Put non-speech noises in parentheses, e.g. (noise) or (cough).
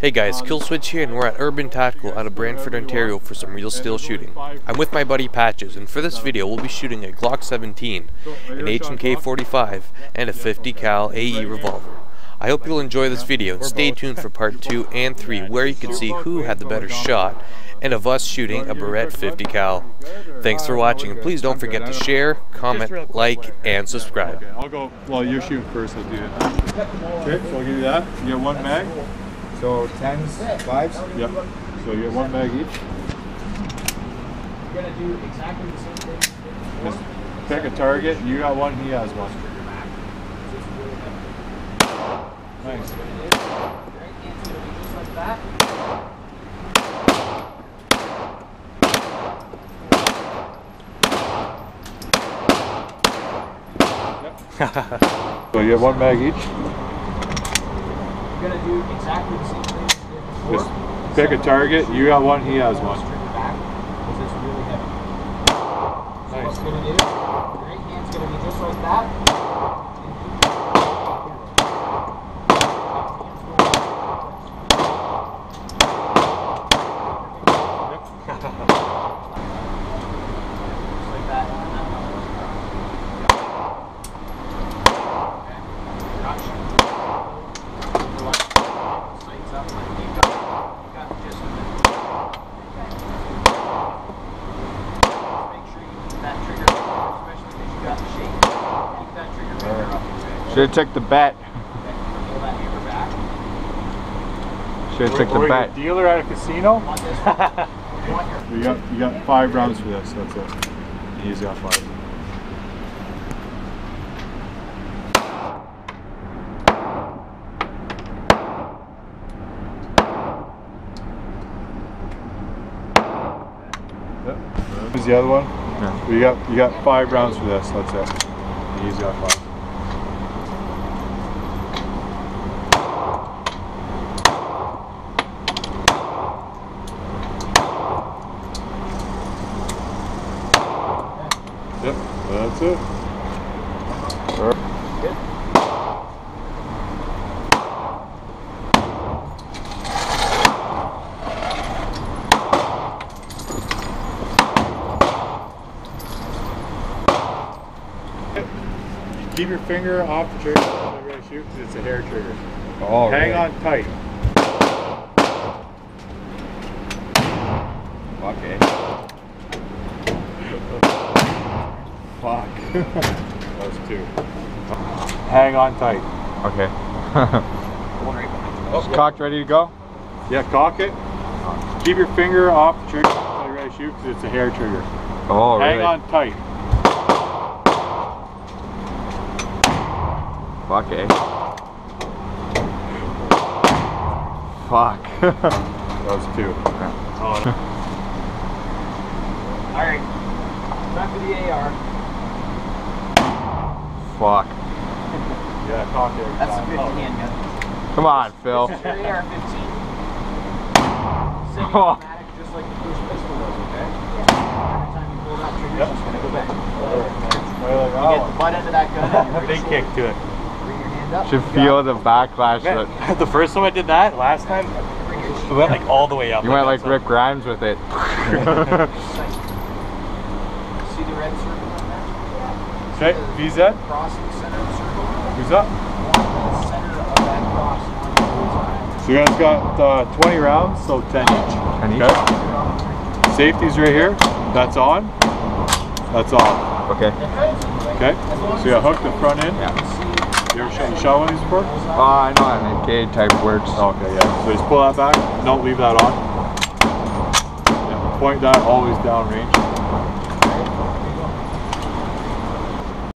Hey guys, Killswitch here and we're at Urban Tactical out of Brantford, Ontario for some real steel shooting. I'm with my buddy Patches and for this video we'll be shooting a Glock 17, an H&K 45, and a 50 cal AE revolver. I hope you'll enjoy this video and stay tuned for part 2 and 3 where you can see who had the better shot and of us shooting a Barrett 50 cal. Thanks for watching and please don't forget to share, comment, like, and subscribe. I'll go. Well, you're shooting first. I'll do it. Okay, so I'll give you that. You get one mag. So tens, fives? Yep. So you have one mag each. You're gonna do exactly the same thing. Just pick a target. You got one. He has one. Nice. Right hand's gonna be just like that. So you have one mag each. You're gonna do exactly the same thing as you did before. Just pick a target. You got one. He has one. Strip it back because it's really heavy. So what Nice. you're gonna do, your right hand's gonna be just like that. Just like that. and then that one. Okay. You're not shooting. Relax. Sights up. like you got- you got the gist of it. Make sure you keep that trigger, especially because you got the shape. Keep that trigger finger up. Okay. Should have took the bet. Pull that hammer back. Should have took the Were you a bet. dealer at a casino. Want this (laughs) one? You You got you got five rounds for this. That's it. He's got five. Yep. Who's the other one? Yeah. You got you got five rounds for this. That's it. He's got five. Yep. That's it. Keep your finger off the trigger when you're gonna shoot 'cause it's a hair trigger. Oh, Hang really? on tight. Okay. Fuck. that was two. Hang on tight. Okay. (laughs) one right behind cocked ready to go? Yeah, cock it. Keep your finger off the trigger when you're ready to shoot because it's a hair trigger. Oh, Hang really? on tight. Fuck, eh? Fuck. (laughs) That was two. (laughs) Alright. Time for the AR. Fuck. Yeah, cock every That's time. a time. 50 handgun. Come on, Phil. This is your AR 15. (laughs) Oh. Semi-automatic, just like the first pistol was, okay? Yeah. Every time you pull that trigger, it's just gonna go back. Right, You get oh. the butt end of that gun (laughs) Big kick to it. Bring your hand up. Should feel the backlash. Man, (laughs) the first time I did that last time, it. Bring your it went like all the way up. you went like that, Rick Grimes with it. See the red circle in there? Okay, VZ. Cross center of. Who's up? Center of cross on the bullseye. So you guys got uh, 20 rounds, so 10 each. And each? Okay. Safety's right here. That's on. That's off. Okay. Okay. So you hook the front end. Yeah. You ever shot, shot one of these before? I know how an arcade type works. Okay, yeah. So just pull that back. Don't leave that on. Yeah, point that always downrange.